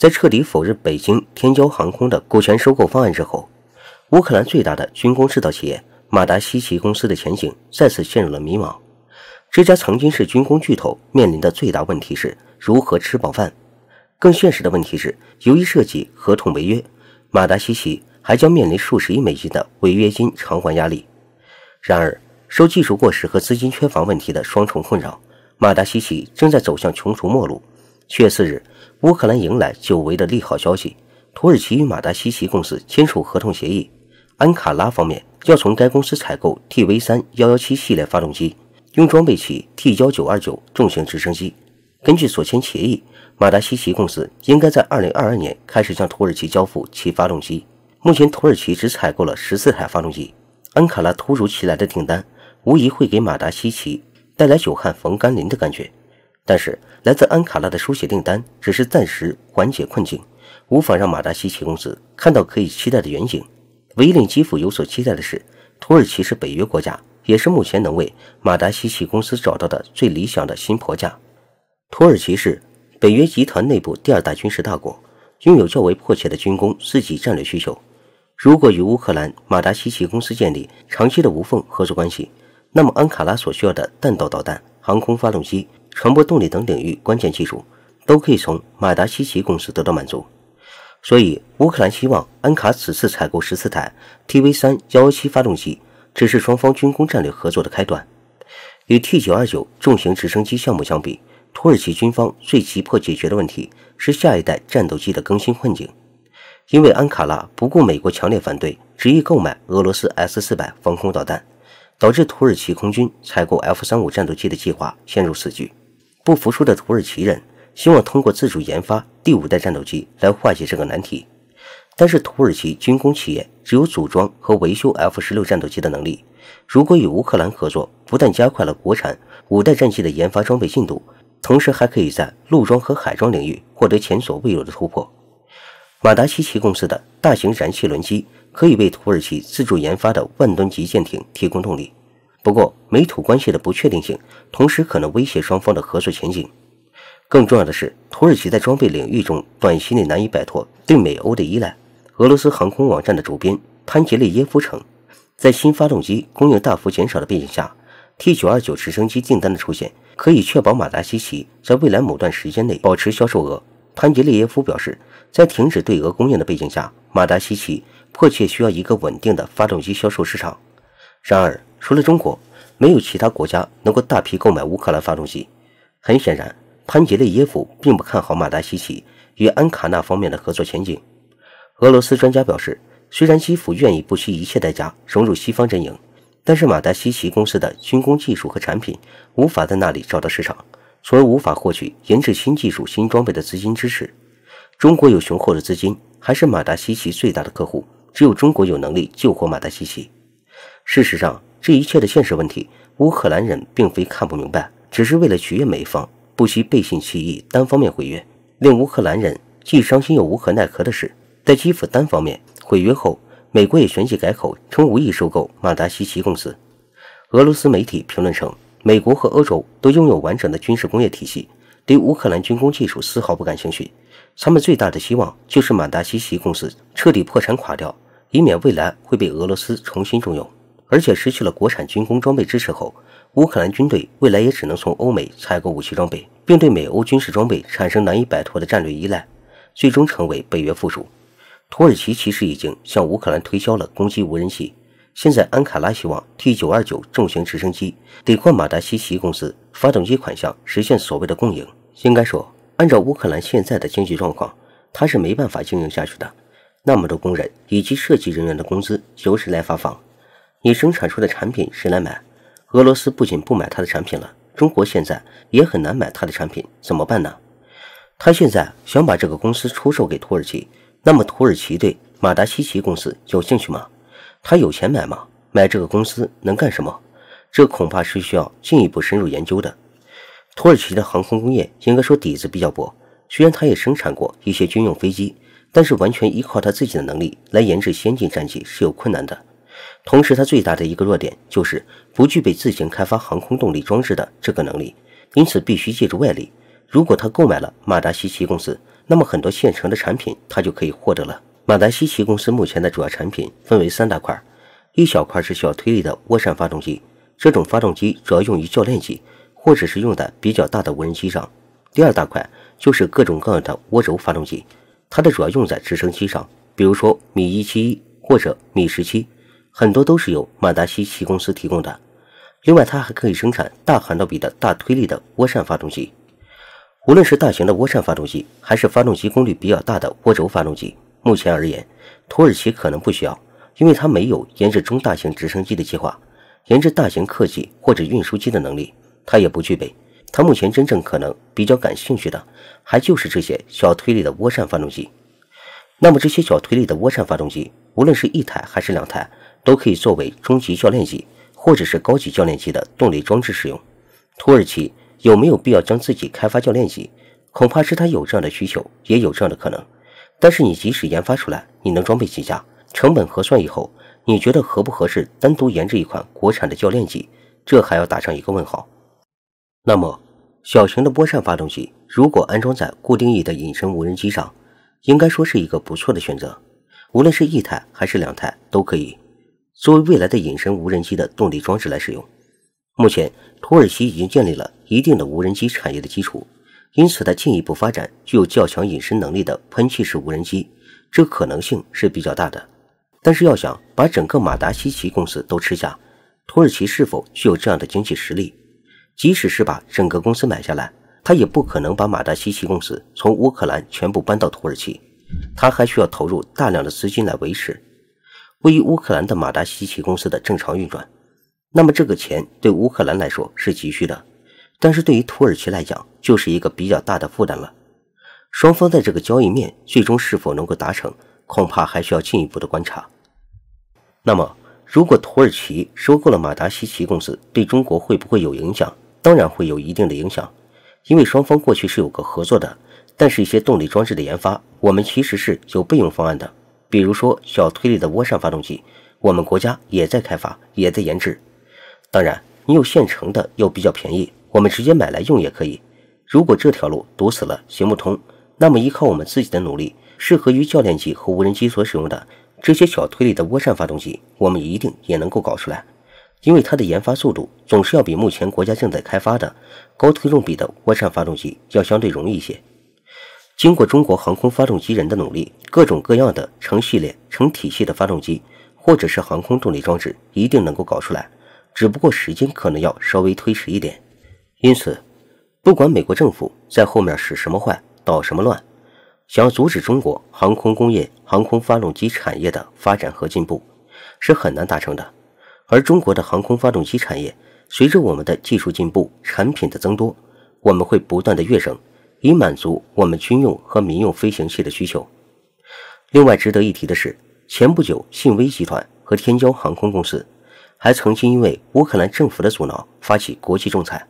在彻底否认北京天骄航空的股权收购方案之后，乌克兰最大的军工制造企业马达西奇公司的前景再次陷入了迷茫。这家曾经是军工巨头，面临的最大问题是如何吃饱饭。更现实的问题是，由于涉及合同违约，马达西奇还将面临数十亿美金的违约金偿还压力。然而，受技术过时和资金缺乏问题的双重困扰，马达西奇正在走向穷途末路。七月四日，乌克兰迎来久违的利好消息：土耳其与马达西奇公司签署合同协议，安卡拉方面要从该公司采购 TV 三幺幺七系列发动机，用装备其 T 幺九二九重型直升机。根据所签协议，马达西奇公司应该在二零二二年开始向土耳其交付其发动机。目前，土耳其只采购了十四台发动机。安卡拉突如其来的订单，无疑会给马达西奇带来久旱逢甘霖的感觉。但是，来自安卡拉的书写订单只是暂时缓解困境，无法让马达西奇公司看到可以期待的远景。唯一令基辅有所期待的是，土耳其是北约国家，也是目前能为马达西奇公司找到的最理想的新婆家。土耳其是北约集团内部第二大军事大国，拥有较为迫切的军工四级战略需求。如果与乌克兰马达西奇公司建立长期的无缝合作关系，那么安卡拉所需要的弹道导弹、航空发动机。传播动力等领域关键技术都可以从马达西奇公司得到满足，所以乌克兰希望安卡此次采购十四台 TV 三幺幺七发动机，只是双方军工战略合作的开端。与 T 九二九重型直升机项目相比，土耳其军方最急迫解决的问题是下一代战斗机的更新困境，因为安卡拉不顾美国强烈反对，执意购买俄罗斯 S 四百防空导弹，导致土耳其空军采购 F 三五战斗机的计划陷入死局。不服输的土耳其人希望通过自主研发第五代战斗机来化解这个难题，但是土耳其军工企业只有组装和维修 F 十六战斗机的能力。如果与乌克兰合作，不但加快了国产五代战机的研发装备进度，同时还可以在陆装和海装领域获得前所未有的突破。马达西奇公司的大型燃气轮机可以为土耳其自主研发的万吨级舰艇提供动力。不过，美土关系的不确定性，同时可能威胁双方的合作前景。更重要的是，土耳其在装备领域中短期内难以摆脱对美欧的依赖。俄罗斯航空网站的主编潘杰列耶夫称，在新发动机供应大幅减少的背景下，T929 直升机订单的出现可以确保马达西奇在未来某段时间内保持销售额。潘杰列耶夫表示，在停止对俄供应的背景下，马达西奇迫切需要一个稳定的发动机销售市场。然而，除了中国，没有其他国家能够大批购买乌克兰发动机。很显然，潘杰列耶夫并不看好马达西奇与安卡纳方面的合作前景。俄罗斯专家表示，虽然基辅愿意不惜一切代价融入西方阵营，但是马达西奇公司的军工技术和产品无法在那里找到市场，从而无法获取研制新技术、新装备的资金支持。中国有雄厚的资金，还是马达西奇最大的客户，只有中国有能力救活马达西奇。事实上，这一切的现实问题，乌克兰人并非看不明白，只是为了取悦美方，不惜背信弃义，单方面毁约。令乌克兰人既伤心又无可奈何的是，在基辅单方面毁约后，美国也旋即改口称无意收购马达西奇公司。俄罗斯媒体评论称，美国和欧洲都拥有完整的军事工业体系，对乌克兰军工技术丝毫不感兴趣。他们最大的希望就是马达西奇公司彻底破产垮掉，以免未来会被俄罗斯重新重用。而且失去了国产军工装备支持后，乌克兰军队未来也只能从欧美采购武器装备，并对美欧军事装备产生难以摆脱的战略依赖，最终成为北约附属。土耳其其实已经向乌克兰推销了攻击无人机，现在安卡拉希望 T 九二九重型直升机得靠马达西奇公司发动机款项实现所谓的共赢。应该说，按照乌克兰现在的经济状况，他是没办法经营下去的。那么多工人以及设计人员的工资由谁来发放？你生产出的产品谁来买？俄罗斯不仅不买他的产品了，中国现在也很难买他的产品，怎么办呢？他现在想把这个公司出售给土耳其，那么土耳其对马达西奇公司有兴趣吗？他有钱买吗？买这个公司能干什么？这恐怕是需要进一步深入研究的。土耳其的航空工业应该说底子比较薄，虽然他也生产过一些军用飞机，但是完全依靠他自己的能力来研制先进战机是有困难的。同时，它最大的一个弱点就是不具备自行开发航空动力装置的这个能力，因此必须借助外力。如果他购买了马达西奇公司，那么很多现成的产品他就可以获得了。马达西奇公司目前的主要产品分为三大块，一小块是小推力的涡扇发动机，这种发动机主要用于教练机或者是用在比较大的无人机上。第二大块就是各种各样的涡轴发动机，它的主要用在直升机上，比如说米一七一或者米十七，很多都是由马达西奇公司提供的。另外，它还可以生产大涵道比的大推力的涡扇发动机。无论是大型的涡扇发动机，还是发动机功率比较大的涡轴发动机，目前而言，土耳其可能不需要，因为它没有研制中大型直升机的计划，研制大型客机或者运输机的能力，它也不具备。它目前真正可能比较感兴趣的，还就是这些小推力的涡扇发动机。那么这些小推力的涡扇发动机，无论是一台还是两台，都可以作为中级教练机或者是高级教练机的动力装置使用。土耳其有没有必要将自己开发教练机？恐怕是他有这样的需求，也有这样的可能。但是你即使研发出来，你能装备几架？成本核算以后，你觉得合不合适单独研制一款国产的教练机？这还要打上一个问号。那么，小型的涡扇发动机如果安装在固定翼的隐身无人机上，应该说是一个不错的选择。无论是一台还是两台都可以，作为未来的隐身无人机的动力装置来使用。目前，土耳其已经建立了一定的无人机产业的基础，因此它进一步发展具有较强隐身能力的喷气式无人机，这可能性是比较大的。但是，要想把整个马达西奇公司都吃下，土耳其是否具有这样的经济实力？即使是把整个公司买下来，他也不可能把马达西奇公司从乌克兰全部搬到土耳其，他还需要投入大量的资金来维持位于乌克兰的马达西奇公司的正常运转。那么这个钱对乌克兰来说是急需的，但是对于土耳其来讲就是一个比较大的负担了。双方在这个交易面最终是否能够达成，恐怕还需要进一步的观察。那么，如果土耳其收购了马达西奇公司，对中国会不会有影响？当然会有一定的影响，因为双方过去是有个合作的，但是一些动力装置的研发，我们其实是有备用方案的。比如说小推力的涡扇发动机，我们国家也在开发，也在研制。当然，你有现成的又比较便宜，我们直接买来用也可以。如果这条路堵死了，行不通，那么依靠我们自己的努力，适合于教练机和无人机所使用的这些小推力的涡扇发动机，我们一定也能够搞出来。因为它的研发速度总是要比目前国家正在开发的高推重比的涡扇发动机要相对容易一些。经过中国航空发动机人的努力，各种各样的成系列、成体系的发动机，或者是航空动力装置，一定能够搞出来。只不过时间可能要稍微推迟一点。因此，不管美国政府在后面使什么坏、捣什么乱，想要阻止中国航空工业、航空发动机产业的发展和进步，是很难达成的。而中国的航空发动机产业，随着我们的技术进步、产品的增多，我们会不断的跃升，以满足我们军用和民用飞行器的需求。另外值得一提的是，前不久信威集团和天骄航空公司还曾经因为乌克兰政府的阻挠发起国际仲裁，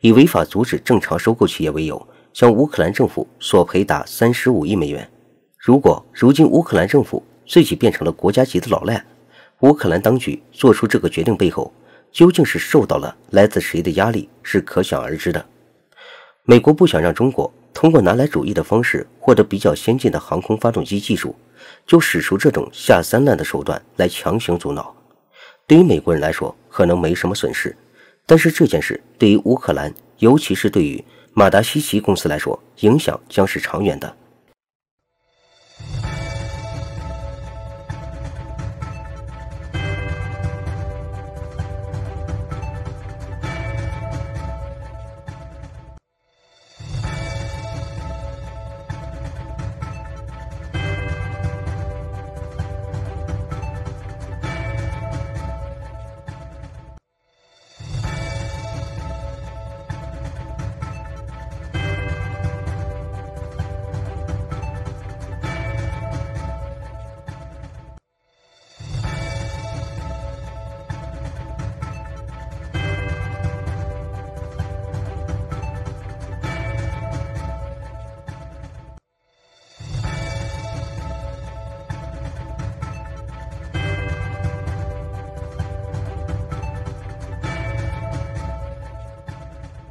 以违法阻止正常收购企业为由，向乌克兰政府索赔达三十五亿美元。如果如今乌克兰政府自己变成了国家级的老赖，乌克兰当局做出这个决定背后，究竟是受到了来自谁的压力，是可想而知的。美国不想让中国通过拿来主义的方式获得比较先进的航空发动机技术，就使出这种下三滥的手段来强行阻挠。对于美国人来说，可能没什么损失，但是这件事对于乌克兰，尤其是对于马达西奇公司来说，影响将是长远的。